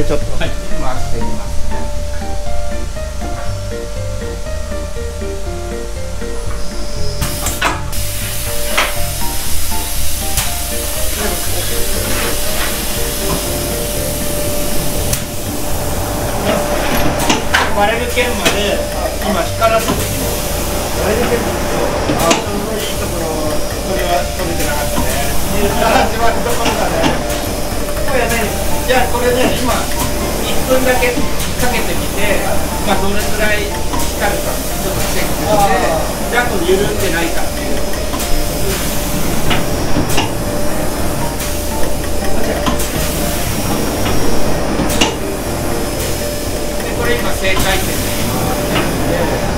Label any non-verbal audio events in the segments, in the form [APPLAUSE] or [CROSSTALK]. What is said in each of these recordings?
でちょっと回してみますね、割れる剣まで今光らせて。割れる剣あちょうどいいところこれは取れてなかったね。始まるところだねこれねいですやこれね今1分だけかけてみてまあどれくらい光るかちょっとチェックしてであと緩んでないかっていう。でこれ今正解点で。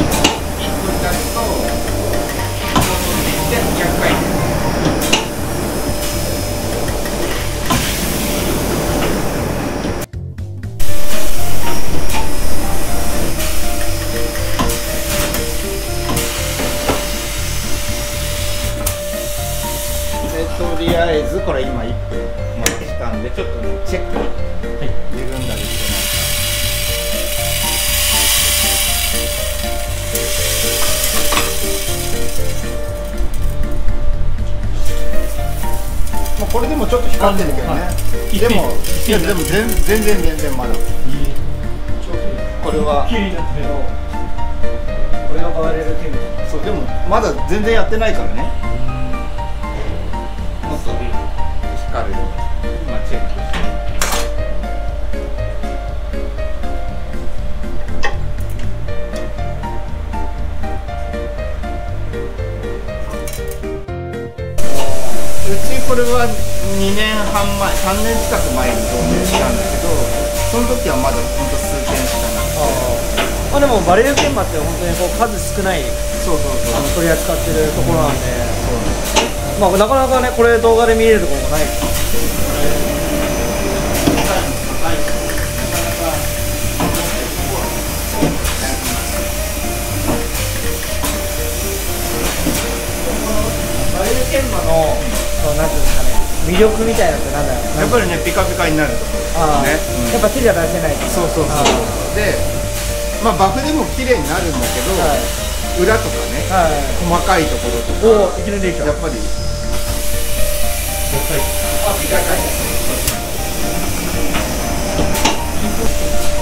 れでもちょっと光ってるけどね、はい。でもいやでも全全然全然まだ。これは。これが割れる剣そうでもまだ全然やってないからねこれは2年半前3年近く前に導入したんだけどその時はまだほんと数点しかなくて。まあでもバレル研磨って本当にこう数少ないそうそうそう。あの取り扱ってるところなんで、まあなかなかねこれ動画で見れるところもない魅力みたいなのってなんだろう？やっぱりねピカピカになるところあーね、やっぱ手じゃ出せないそうそうそう。あでまあバフでも綺麗になるんだけど、はい。裏とかねはい。細かいところとかおおいきなりできた。やっぱりあピカピカ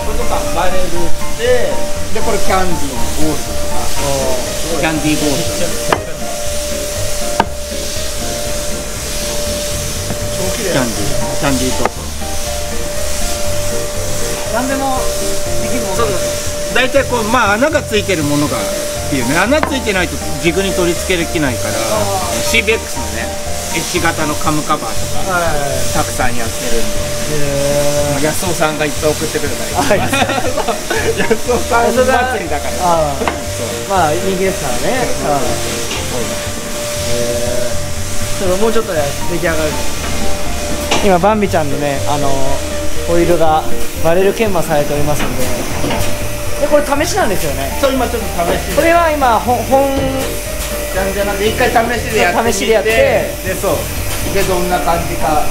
これとかバレルってでこれキャンディーのゴールドとかキャンディーゴールド超綺麗キャンディーキャンディーと何でもできるもの大体こうまあ穴がついてるものがっていうね。穴ついてないと軸に取り付けできないから CBX のねエッジ型のカムカバーとかはいたくさんやってるんで。へ安尾さんがいっぱい送ってくるからはい安尾さん祭りだから。ああまあ人気ですからねはい。へーちょっともうちょっとで出来上がる今バンビちゃんのねあのホイールがバレル研磨されておりますんで。でこれ試しなんですよね。そう今ちょっと試しこれは今本本じゃんじゃなくて一回試しでやって試しでやって。でそう。でどんな感じか。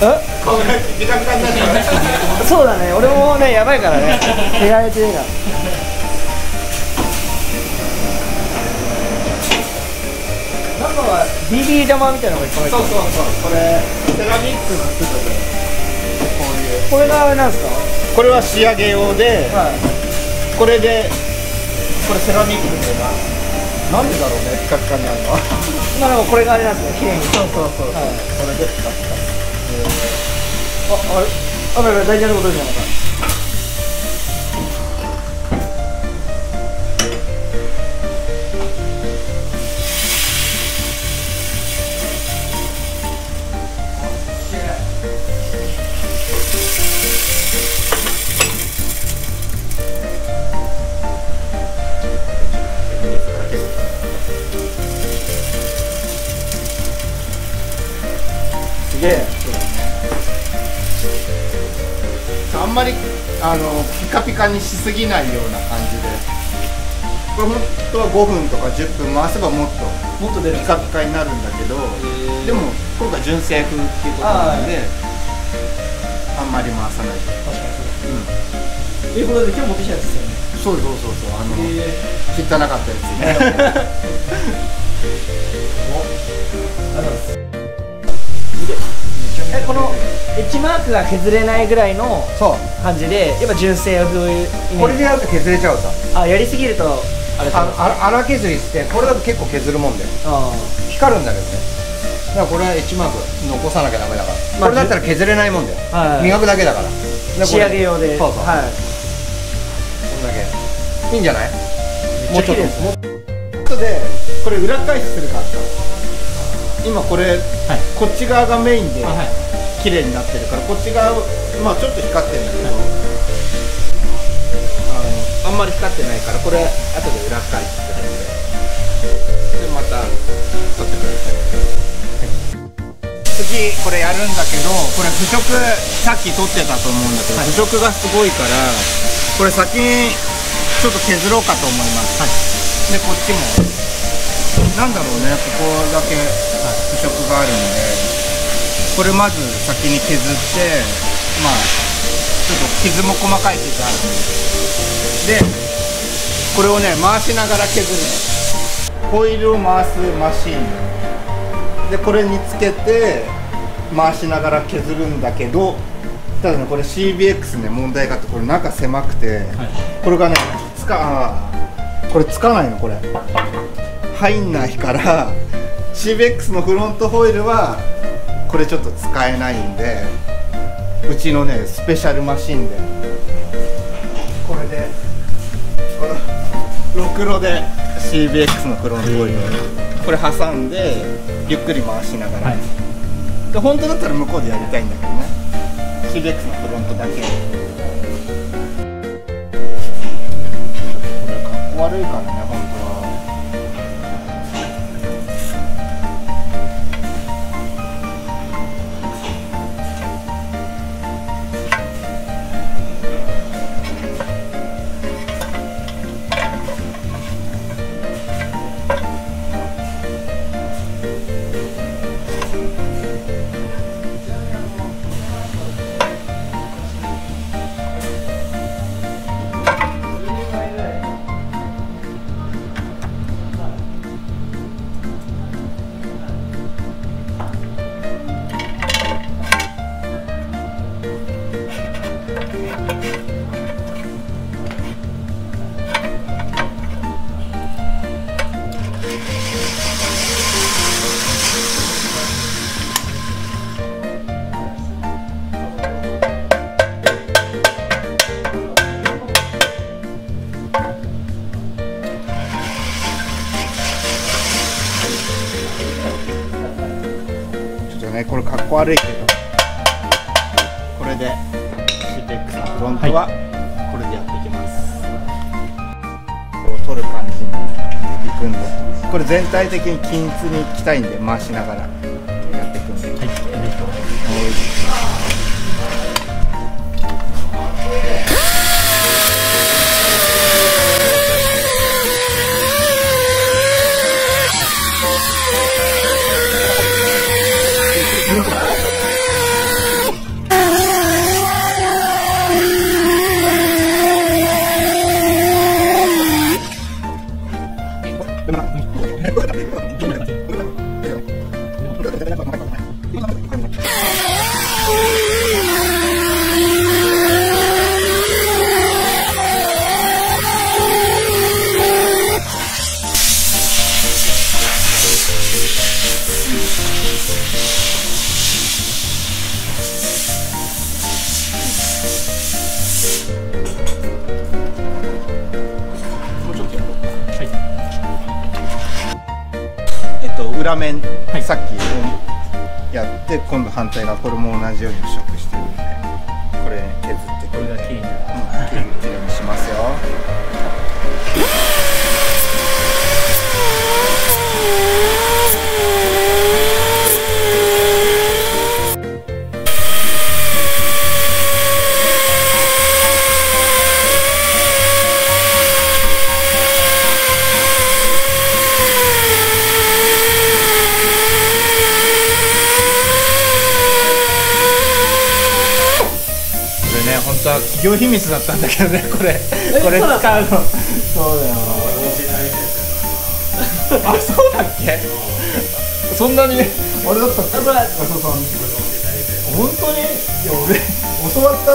え？これ時間かかんそうだね。俺もねやばいからね。[LAUGHS] 手がれてるから中は BB 玉みたいなのがいっぱいそうそうそう。これセラミックの粒でこういうこれがあれなんですか？これは仕上げ用ではい。これでこれセラミックでな。なんでだろうねピカピカになるのまあでもこれがあれなんですね綺麗に。そうそうそう、はい。これでピカピカ。ああれ？あやばいやばい大事なことじゃなかあんまりあのピカピカにしすぎないような感じで。これ本当は5分とか10分回せばもっともっと出る。んピカピカになるんだけどー。でも今回純正風っていうことなのであんまり回さない。で、確かにそううん、ということで今日持ってきたやつですよね。そうそうそうそう。あの、え汚かったやつね [LAUGHS] えこのエッジマークが削れないぐらいのそう。感じでやっぱ純正風イメージこれでやると削れちゃうさ。あやりすぎるとあれああ荒削りってこれだと結構削るもんだよあ。光るんだけどね。だからこれはエッジマーク残さなきゃダメだから、まあこれだったら削れないもんだよ、はい。磨くだけだから。仕上げ用で。そうそう、はい。こんだけ。いいんじゃない？めっちゃ綺麗ですもうちょっとでこれ裏返しするからさ。今これ、こっち側がメインではい綺麗になってるからこっち側まあちょっと光ってるんだけど、あのあんまり光ってないからこれ後で裏返してあげてで。また撮ってください次これやるんだけどこれ腐食さっき撮ってたと思うんだけど、腐食がすごいからこれ先にちょっと削ろうかと思います、でこっちも。なんだろうねここだけ腐食があるんでこれまず先に削ってまあちょっと傷も細かい傷あるんででこれをね回しながら削る。のホイールを回すマシーン。でこれにつけて回しながら削るんだけどただねこれ CBX ね問題があってこれ中狭くて、これがねつかこれつかないのこれ。入んないから CBX のフロントホイールはこれちょっと使えないんでうちのねスペシャルマシンでこれでこのろくろで CBX のフロントホイールこれ挟んでゆっくり回しながら、で本当だったら向こうでやりたいんだけどね。CBX のフロントだけ。これか。っこ悪いからね全体的に均一にいきたいんで回しながら。Kita dapat. で今度反対側これも同じように腐食してる。企業秘密だったんだけどね [LAUGHS] これ。これ使うの。そうだよ。あそうだっけ？そんなに？あれだったっけそうそう。本当に？いや俺教わった。あ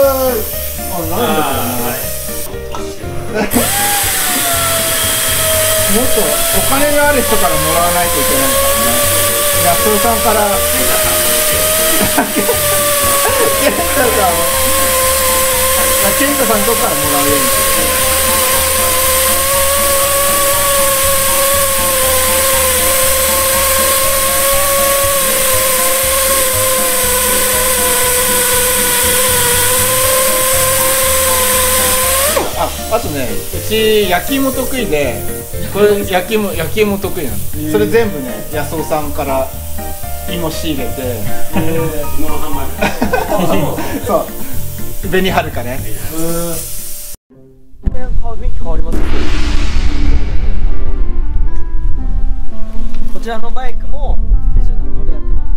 なんだったかなもっとお金のある人からもらわないといけないからね。安尾さんからからもらうようにしてああとねうち焼き芋得意でこれ焼き芋焼き芋得意なの、それ全部ね安尾さんから芋仕入れて。芋の販売そう。紅はるかね。雰囲気変わります。ねこちらのバイクも手順のでやってます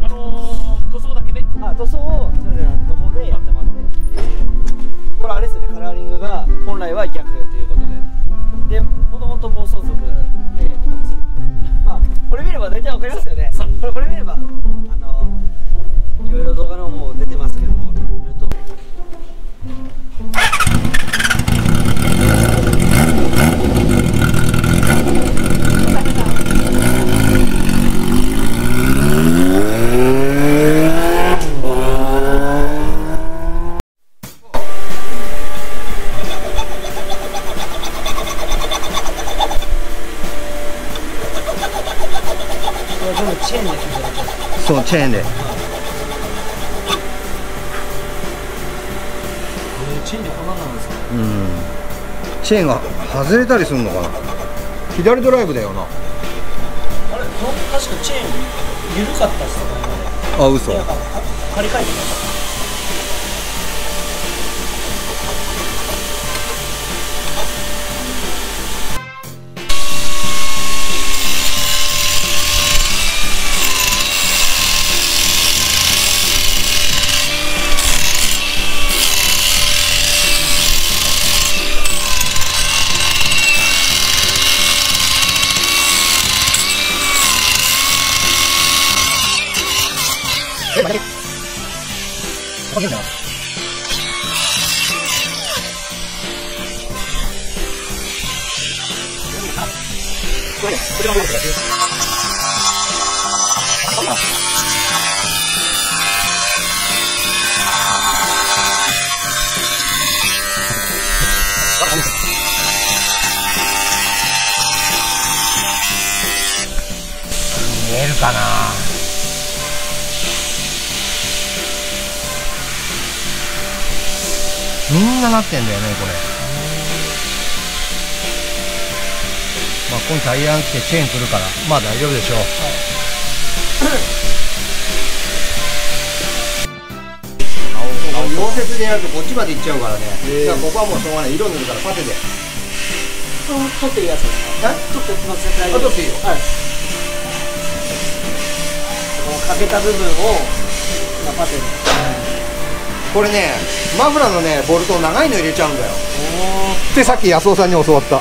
けど。あのー、塗装だけで？あ塗装をそれぞれの方でやってもらって、これあれですよねカラーリングが本来は逆ということで。でもともと暴走族でやってまあこれ見れば大体わかりますよね。これこれ見ればあのいろいろ動画の方出てますけどもえっとこれ全部チェーンで決められてるそうチェーンでチェーンでこんななんですかうん。チェーンが外れたりするのかな？左ドライブだよな。あれこの確かチェーン緩かったっすよね。あ嘘。張り替えて見えるかな？みんななってんだよねこれ。まあ今タイヤが来てチェーン来るからまあ大丈夫でしょう、溶接でやるとこっちまで行っちゃうからね、だからここはもうしょうがない。色塗るからパテで。取っていいやつ。ですか取ってきます大丈夫あ取っていいよ。はい。この欠けた部分を今パテでこれねマフラーのねボルト長いの入れちゃうんだよ。ってさっき安尾さんに教わった。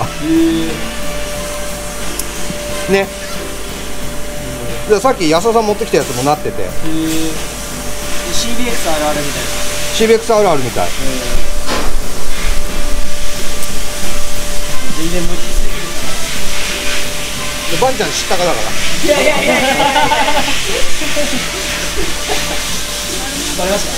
ね。でさっき安尾さん持ってきたやつもなってて。CBXRR みたい。な CBXR みたい。全然無理バンちゃん知ったかだから。いやいやいやいやバレました。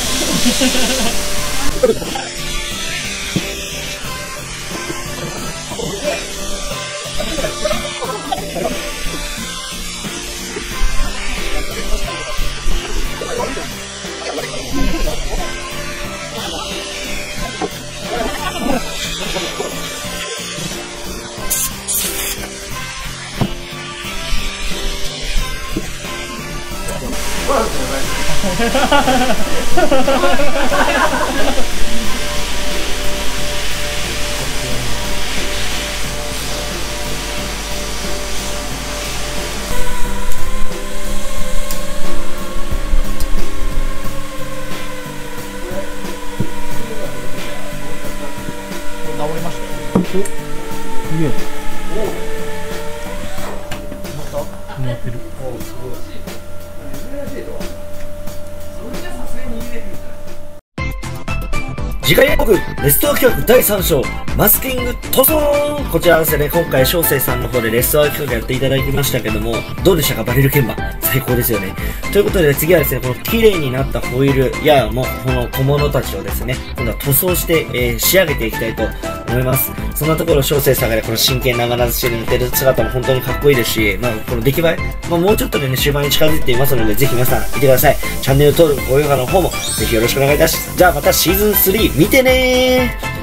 [LAUGHS] すごい。珍しいとは。次回予告レストア企画第3章マスキング塗装。こちらですね今回翔生さんの方でレストア企画やっていただきましたけどもどうでしたか？バレル鍵盤最高ですよね。ということで次はですねこの綺麗になったホイールやもこの小物たちをですね今度は塗装して、えー仕上げていきたいと思います。そんなところ翔生さんがねこの真剣ながらずしに似てる姿も本当にかっこいいですし、まあ、この出来栄え、まあ、もうちょっとでね終盤に近づいていますのでぜひ皆さん見てください。チャンネル登録高評価の方もぜひよろしくお願いいたします。じゃあまたシーズン3見てねー。